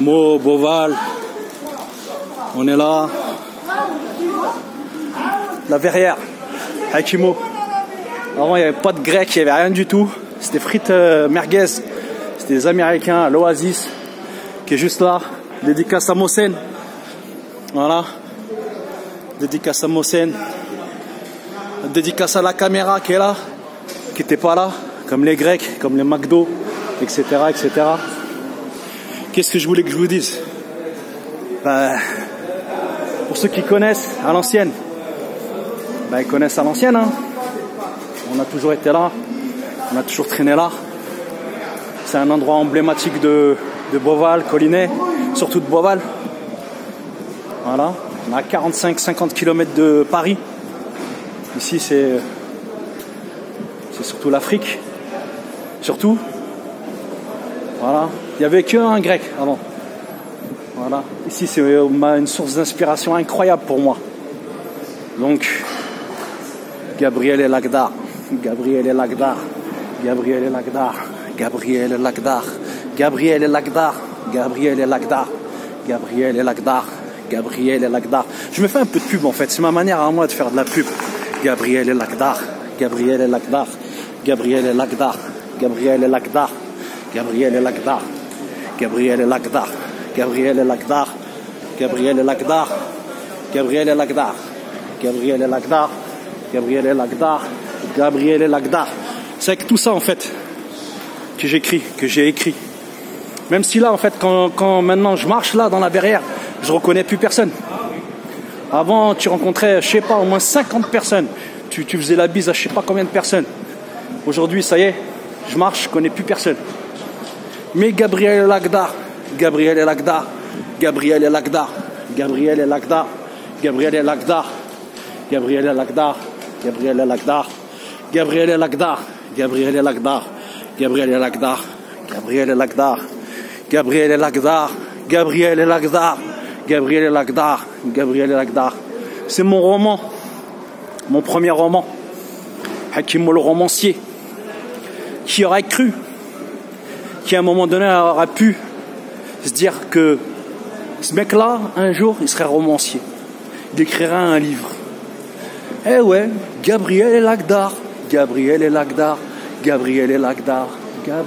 Mo, Boval. On est là. La verrière. Hakimo. Avant, il n'y avait pas de grec, il n'y avait rien du tout. C'était frites euh, merguez. C'était des Américains l'Oasis, qui est juste là. Dédicace à Mosen. Voilà. Dédicace à Mosen. Dédicace à la caméra qui est là, qui n'était pas là, comme les Grecs, comme les McDo, etc. etc. Qu'est-ce que je voulais que je vous dise ben, Pour ceux qui connaissent à l'ancienne, ben, ils connaissent à l'ancienne. Hein. On a toujours été là, on a toujours traîné là. C'est un endroit emblématique de, de Collinet, surtout de Beauval. Voilà, on a 45-50 km de Paris. Ici, c'est c'est surtout l'Afrique. Surtout. Voilà. Il n'y avait qu'un grec avant. Voilà. Ici, c'est une source d'inspiration incroyable pour moi. Donc, Gabriel et Lagdar. Gabriel et Lagdar. Gabriel et Lagdar. Gabriel et Lagdar. Gabriel et Lagdar. Gabriel et Lagdar. Gabriel et Lagdar. Gabriel et Lagdar. Je me fais un peu de pub en fait. C'est ma manière à moi de faire de la pub. Gabriel et Lagdar. Gabriel et Lagdar. Gabriel et Lagdar. Gabriel et Lagdar. Gabriel Lacdar, Gabriel Lacdar, Gabriel Lacdar, Gabriel Lacdar, Gabriel Lacdar, Gabriel Lacdar, Gabriel Lacdar, Gabriel Lacdar. C'est avec tout ça en fait que j'écris, que j'ai écrit. Même si là en fait quand, quand maintenant je marche là dans la verrière, je reconnais plus personne. Avant, tu rencontrais, je sais pas, au moins 50 personnes. Tu, tu faisais la bise à je sais pas combien de personnes. Aujourd'hui, ça y est, je marche, je connais plus personne. Mais Gabriel Lagda, Gabriel Lagda, Gabriel Lagda, Gabriel Lagda, Gabriel Lagda, Gabriel Lagda, Gabriel Lagda, Gabriel Lagda, Gabriel Lagda, Gabriel Lagda, Gabriel Lagda, Gabriel Lagda, Gabriel Lagda, Gabriel Lagda, Gabriel Lagda. C'est mon roman, mon premier roman. Hakim le romancier. Qui aurait cru, qui à un moment donné aurait pu se dire que ce mec-là, un jour, il serait romancier. Il écrira un livre. Eh ouais, Gabriel et Lagdar, Gabriel et Lagdar, Gabriel et Lagdar, Gabriel.